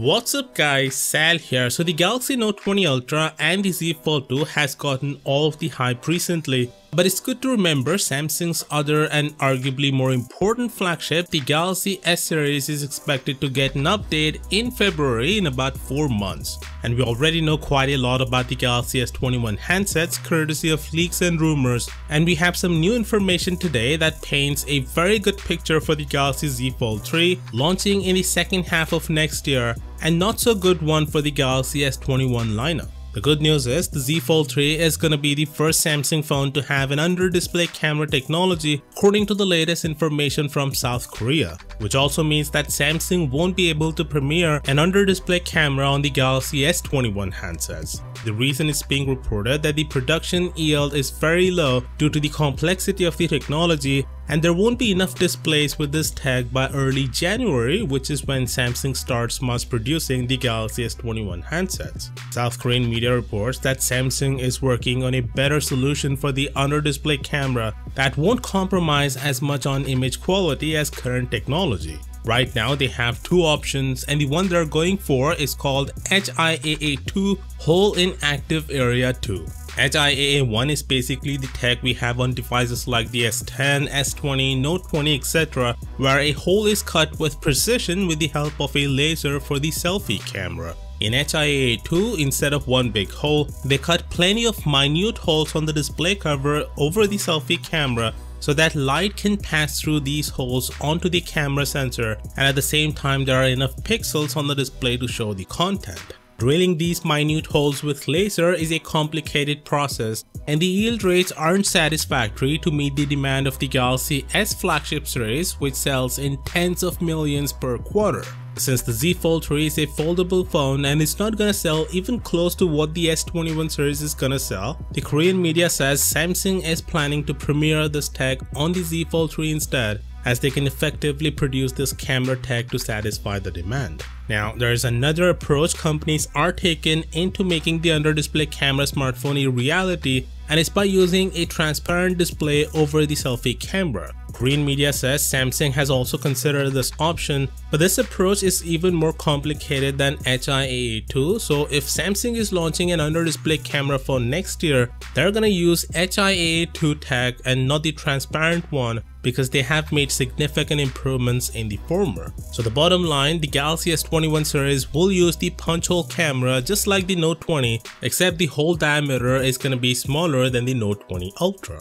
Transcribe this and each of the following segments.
What's up guys, Sal here. So the Galaxy Note 20 Ultra and the Z Fold 2 has gotten all of the hype recently. But it's good to remember Samsung's other and arguably more important flagship, the Galaxy S series is expected to get an update in February in about 4 months. And we already know quite a lot about the Galaxy S21 handsets courtesy of leaks and rumors. And we have some new information today that paints a very good picture for the Galaxy Z Fold 3 launching in the second half of next year and not so good one for the Galaxy S21 lineup. The good news is the Z Fold 3 is gonna be the first Samsung phone to have an under-display camera technology according to the latest information from South Korea, which also means that Samsung won't be able to premiere an under-display camera on the Galaxy S21 handsets. The reason is being reported that the production yield is very low due to the complexity of the technology and there won't be enough displays with this tag by early January which is when Samsung starts mass producing the Galaxy S21 handsets. South Korean media reports that Samsung is working on a better solution for the under display camera that won't compromise as much on image quality as current technology. Right now they have two options and the one they're going for is called HIAA2 Hole in Active Area 2. HIAA1 is basically the tech we have on devices like the S10, S20, Note 20 etc where a hole is cut with precision with the help of a laser for the selfie camera. In HIAA2, instead of one big hole, they cut plenty of minute holes on the display cover over the selfie camera so that light can pass through these holes onto the camera sensor and at the same time there are enough pixels on the display to show the content. Drilling these minute holes with laser is a complicated process and the yield rates aren't satisfactory to meet the demand of the Galaxy S flagship series which sells in tens of millions per quarter. Since the Z Fold 3 is a foldable phone and it's not gonna sell even close to what the S21 series is gonna sell, the Korean media says Samsung is planning to premiere this tech on the Z Fold 3 instead as they can effectively produce this camera tech to satisfy the demand. Now, there is another approach companies are taking into making the under-display camera smartphone a reality and it's by using a transparent display over the selfie camera. Korean media says Samsung has also considered this option, but this approach is even more complicated than HIAA2. So if Samsung is launching an under-display camera phone next year, they're gonna use HIAA2 tag and not the transparent one because they have made significant improvements in the former. So the bottom line, the Galaxy S21 series will use the punch hole camera just like the Note 20, except the hole diameter is gonna be smaller than the Note 20 Ultra.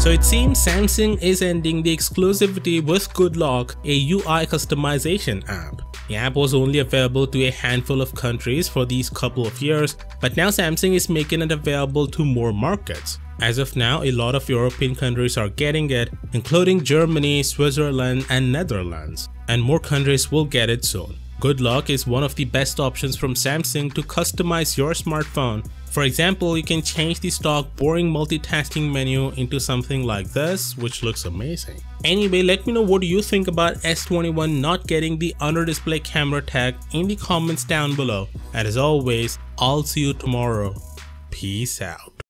So it seems Samsung is ending the exclusivity with GoodLock, a UI customization app. The app was only available to a handful of countries for these couple of years, but now Samsung is making it available to more markets. As of now, a lot of European countries are getting it, including Germany, Switzerland, and Netherlands. And more countries will get it soon. GoodLock is one of the best options from Samsung to customize your smartphone for example, you can change the stock boring multitasking menu into something like this, which looks amazing. Anyway, let me know what you think about S21 not getting the under display camera tag in the comments down below. And as always, I'll see you tomorrow. Peace out.